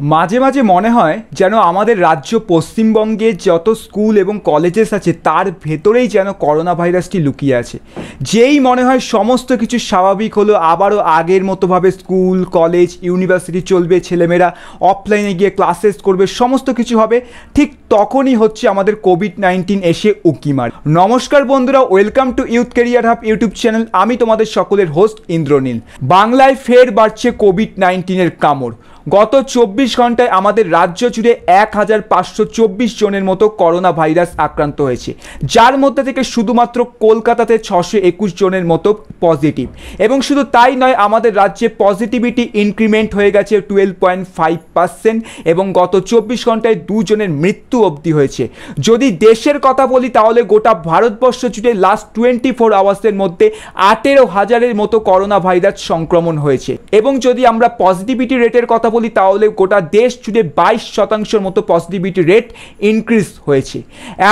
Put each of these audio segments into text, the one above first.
মাঝে মাঝে মনে হয় যেন আমাদের রাজ্য পশ্চিমবঙ্গে যত স্কুল এবং কলেজেস আছে, তার ভেতরেই যেন করোনা ভাইরাসটি লুকিয়ে আছে। যেই মনে হয় সমস্ত কিছু স্বাভাবিক হলো, আবারও আগের মতোভাবে স্কুল, কলেজ, ইউনিভার্সিটি চলবে, ছেলেমেয়েরা অফলাইনে গিয়ে ক্লাসেস করবে, সমস্ত কিছু হবে, ঠিক তখনই হচ্ছে আমাদের কোভিড নাইন্টিন এসে উকি মার। নমস্কার বন্ধুরা welcome to youth career hub YouTube channel আমি তোমাদের সকলের হোস্ট ইন্দ্রনীল। বাংলায় ফের বাড়ছে কোভিড নাইন্টিনের কামড়। গত চব্বিশ ঘন্টায় আমাদের রাজ্য জুড়ে এক হাজার পাঁচশো চব্বিশ জনের মতো করোনা ভাইরাস আক্রান্ত হয়েছে, যার মধ্যে থেকে শুধুমাত্র কলকাতাতে ছশো একুশ জনের মতো পজিটিভ। এবং শুধু তাই নয়, আমাদের রাজ্যে পজিটিভিটি ইনক্রিমেন্ট হয়ে গেছে টুয়েলভ পয়েন্ট ফাইভ পার্সেন্ট এবং গত চব্বিশ ঘন্টায় দুজনের মৃত্যু অবধি হয়েছে। যদি দেশের কথা বলি, তাহলে গোটা ভারতবর্ষ জুড়ে লাস্ট টোয়েন্টি ফোর আওয়ার্সের মধ্যে আঠেরো হাজারের মতো করোনা ভাইরাস সংক্রমণ হয়েছে। এবং যদি আমরা পজিটিভিটি রেটের কথা বলি তাহলে গোটা দেশ জুড়ে বাইশ শতাংশের মতো পজিটিভিটি রেট ইনক্রিজ হয়েছে।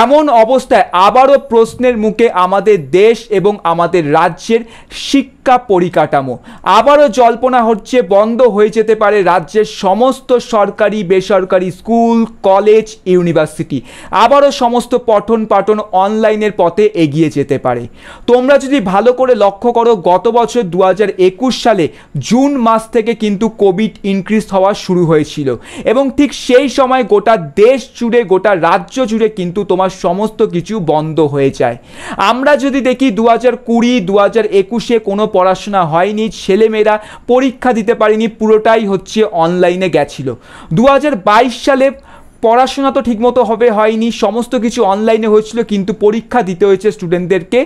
এমন অবস্থায় আবারও প্রশ্নের মুখে আমাদের দেশ এবং আমাদের রাজ্যের শিক্ষা পরিকাঠামো। আবারও জল্পনা হচ্ছে, বন্ধ হয়ে যেতে পারে রাজ্যের সমস্ত সরকারি, বেসরকারি স্কুল, কলেজ, ইউনিভার্সিটি। আবারও সমস্ত পঠন পাঠন অনলাইনের পথে এগিয়ে যেতে পারে। তোমরা যদি ভালো করে লক্ষ্য করো, গত বছর দু হাজার একুশ সালে জুন মাস থেকে কিন্তু কোভিড ইনক্রিজ হওয়া শুরু হয়েছিল। এবং ঠিক সেই সময় গোটা দেশ জুড়ে, গোটা রাজ্য জুড়ে কিন্তু তোমার সমস্ত কিছু বন্ধ হয়ে যায়। আমরা যদি দেখি দু হাজার কুড়ি দু হাজার একুশে কোনো পড়াশোনা হয়নি ছেলেমেয়েরা পরীক্ষা দিতে পারেনি পুরোটাই হচ্ছে অনলাইনে গেছিল। দু হাজার বাইশ সালে পড়াশোনা তো ঠিকমতো হবে, হয়নি। সমস্ত কিছু অনলাইনে হয়েছিল, কিন্তু পরীক্ষা দিতে হয়েছে স্টুডেন্টদেরকে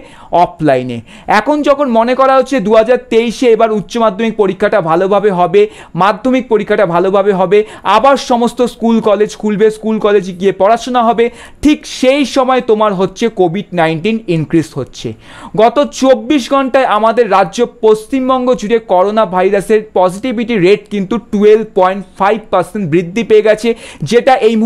অফলাইনে এখন যখন মনে করা হচ্ছে দু হাজার তেইশে এবার উচ্চ মাধ্যমিক পরীক্ষাটা ভালোভাবে হবে, মাধ্যমিক পরীক্ষাটা ভালোভাবে হবে, আবার সমস্ত স্কুল কলেজ খুলবে স্কুল কলেজে গিয়ে পড়াশোনা হবে, ঠিক সেই সময় তোমার হচ্ছে কোভিড নাইন্টিন ইনক্রিজ হচ্ছে। গত চব্বিশ ঘন্টায় আমাদের রাজ্য পশ্চিমবঙ্গ জুড়ে করোনা ভাইরাসের পজিটিভিটি রেট কিন্তু টুয়েলভ পয়েন্ট ফাইভ পার্সেন্ট বৃদ্ধি পেয়ে গেছে, যেটা এই মুহূর্তে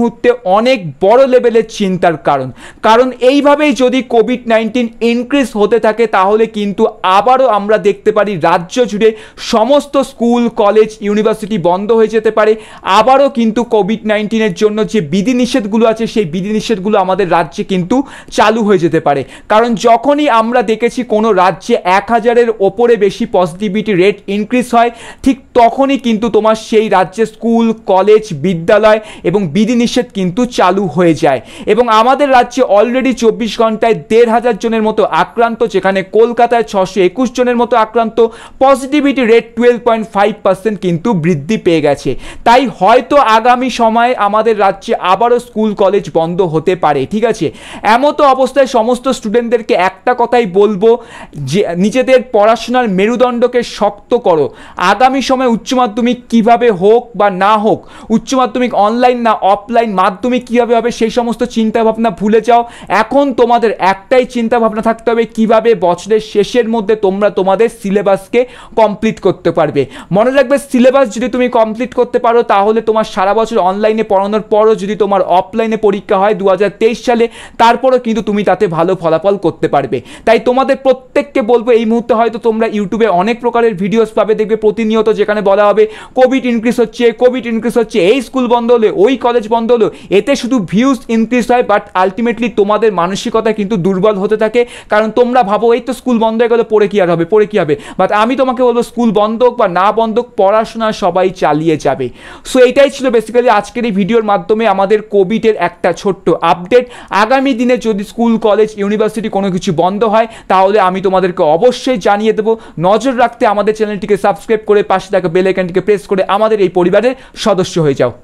অনেক বড় লেভেলের চিন্তার কারণ। কারণ এইভাবেই যদি কোভিড নাইন্টিন ইনক্রিজ হতে থাকে, তাহলে কিন্তু আবারও আমরা দেখতে পারি রাজ্য জুড়ে সমস্ত স্কুল, কলেজ, ইউনিভার্সিটি বন্ধ হয়ে যেতে পারে। আবারও কিন্তু কোভিড নাইন্টিনের জন্য যে বিধিনিষেধগুলো আছে, সেই বিধিনিষেধগুলো আমাদের রাজ্যে কিন্তু চালু হয়ে যেতে পারে। কারণ যখনই আমরা দেখেছি কোনো রাজ্যে এক হাজারের ওপরে বেশি পজিটিভিটি রেট ইনক্রিজ হয়, ঠিক তখনই কিন্তু তোমার সেই রাজ্যে স্কুল, কলেজ, বিদ্যালয় এবং বিধিনিষেধ নিষেধ কিন্তু চালু হয়ে যায়। এবং আমাদের রাজ্যে অলরেডি চব্বিশ ঘন্টায় দেড় হাজার জনের মতো আক্রান্ত, যেখানে কলকাতায় ছশো একুশ জনের মতো আক্রান্ত positivity rate twelve point five percent কিন্তু বৃদ্ধি পেয়ে গেছে। তাই হয়তো আগামী সময়ে আমাদের রাজ্যে আবারও স্কুল, কলেজ বন্ধ হতে পারে, ঠিক আছে? এমতো অবস্থায় সমস্ত স্টুডেন্টদেরকে একটা কথাই বলব, যে নিজেদের পড়াশোনার মেরুদণ্ডকে শক্ত করো। আগামী সময় উচ্চ মাধ্যমিক কীভাবে হোক বা না হোক, উচ্চ মাধ্যমিক অনলাইন না অফলাইন অফলাইন মাধ্যমিক কীভাবে হবে সেই সমস্ত চিন্তাভাবনা ভুলে যাও। এখন তোমাদের একটাই চিন্তাভাবনা থাকতে হবে, কীভাবে বছরের শেষের মধ্যে তোমরা তোমাদের সিলেবাসকে কমপ্লিট করতে পারবে। মনে রাখবে, সিলেবাস যদি তুমি কমপ্লিট করতে পারো, তাহলে তোমার সারা বছর অনলাইনে পড়ানোর পরও যদি তোমার অফলাইনে পরীক্ষা হয় দু হাজার তেইশ সালে, তারপরও কিন্তু তুমি তাতে ভালো ফলাফল করতে পারবে। তাই তোমাদের প্রত্যেককে বলব, এই মুহূর্তে হয়তো তোমরা ইউটিউবে অনেক প্রকারের ভিডিওস পাবে, দেখবে প্রতিনিয়ত যেখানে বলা হবে কোভিড ইনক্রিজ হচ্ছে কোভিড ইনক্রিজ হচ্ছে, এই স্কুল বন্ধ হলে ওই কলেজ বন্ধ হলো। এতে শুধু ভিউজ ইনক্রিজ হয় বাট আলটিমেটলি তোমাদের মানসিকতা কিন্তু দুর্বল হতে থাকে। কারণ তোমরা ভাবো, এই তো স্কুল বন্ধ হয়ে গেলে, পড়ে কি আর হবে, পড়ে কি হবে? বাট আমি তোমাকে বলব স্কুল বন্ধ হোক বা না বন্ধ পড়াশোনা সবাই চালিয়ে যাবে। সো এইটাই ছিল বেসিক্যালি আজকের এই ভিডিওর মাধ্যমে আমাদের কোভিডের একটা ছোট্ট আপডেট আগামী দিনে যদি স্কুল কলেজ ইউনিভার্সিটি কোনো কিছু বন্ধ হয়, তাহলে আমি তোমাদেরকে অবশ্যই জানিয়ে দেবো। নজর রাখতে আমাদের চ্যানেলটিকে সাবস্ক্রাইব করে পাশে থাকা বেল আইকনটিকে প্রেস করে আমাদের এই পরিবারের সদস্য হয়ে যাও।